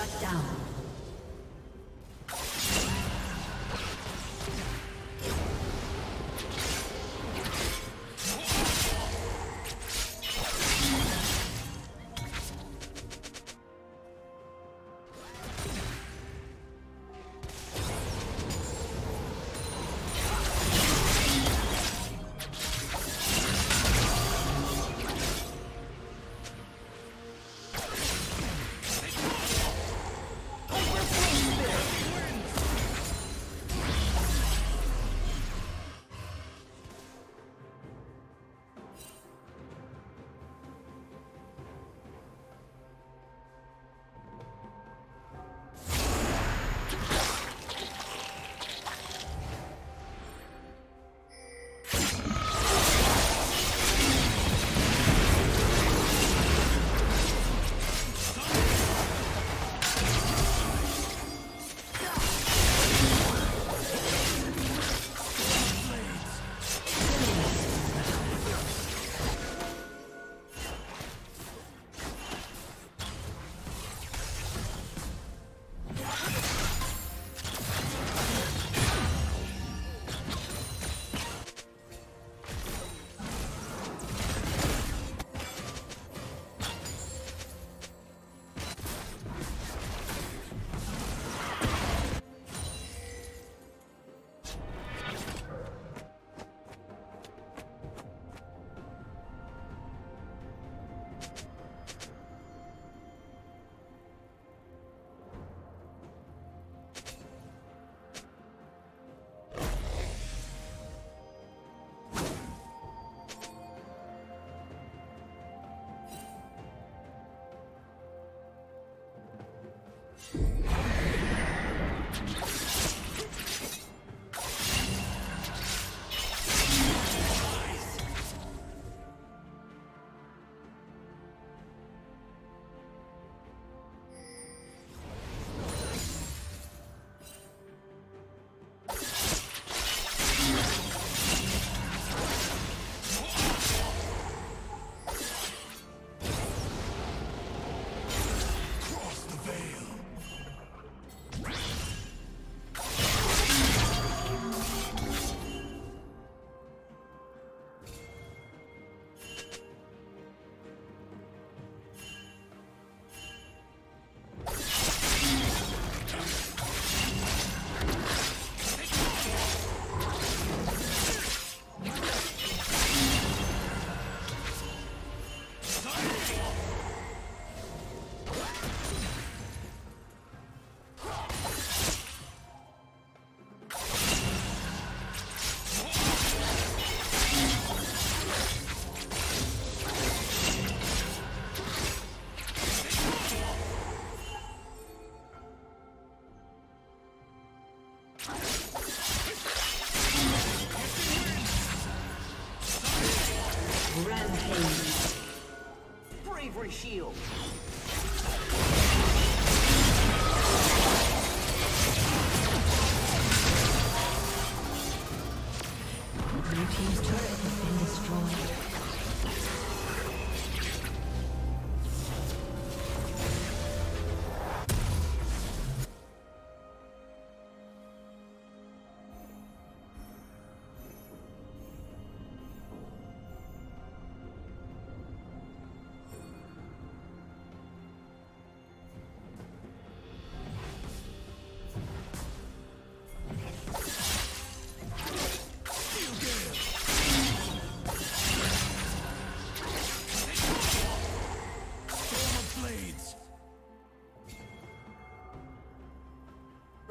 Shut down. Shield.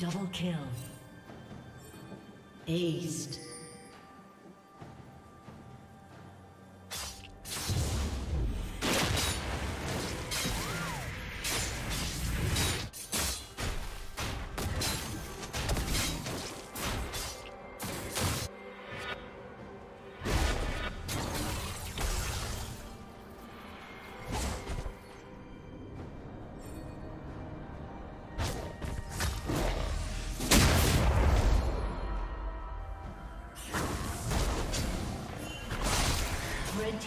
Double kill. Ace.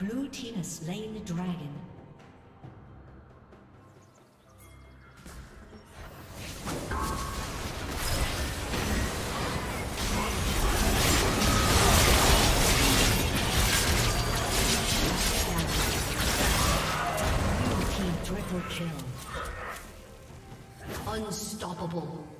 Blue team has slain the dragon. Triple kill. Unstoppable.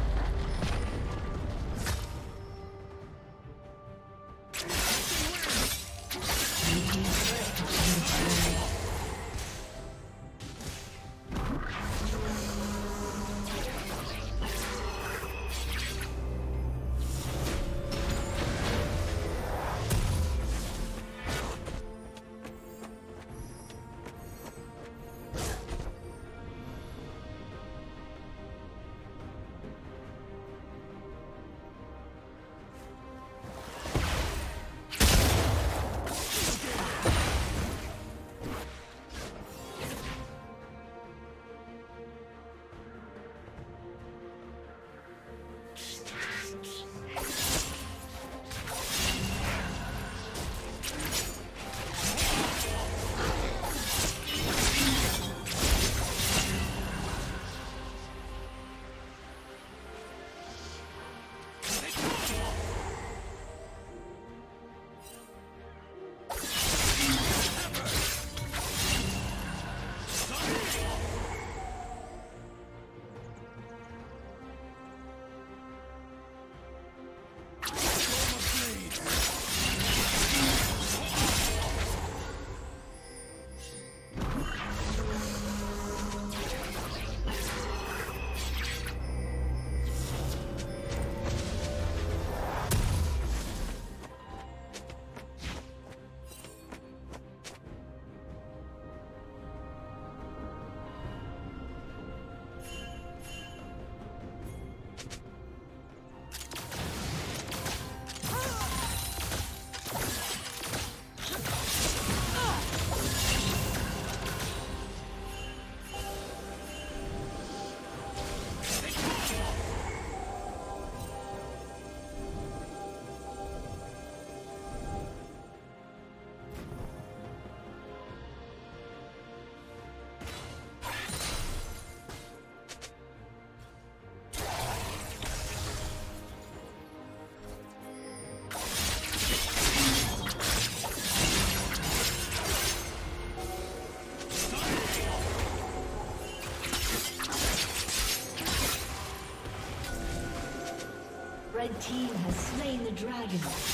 Slain the dragon.